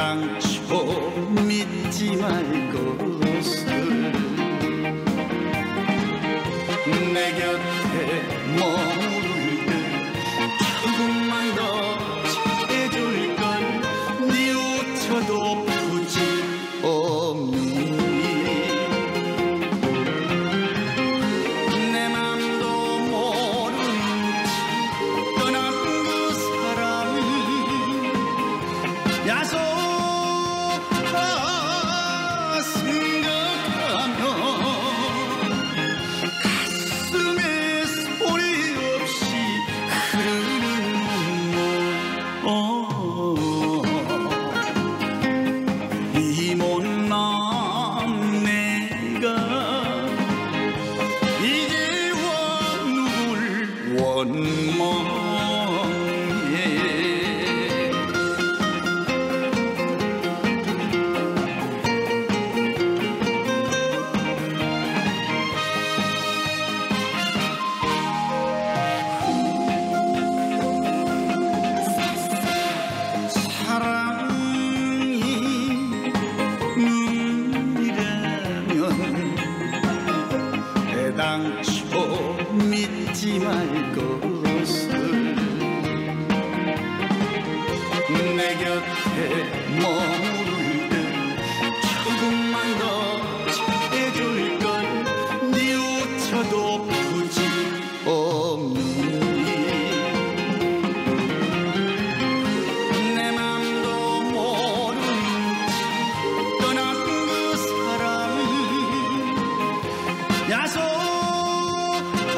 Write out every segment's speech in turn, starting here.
당초 믿지 말 것을 내 곁에 멀 当。 믿지 말 것을 내 곁에 머무를 때 조금만 더 잘해줄 걸. 네 뉘우쳐도 부지 없니 내 맘도 모르는 떠난 그 사람 야소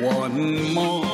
one more.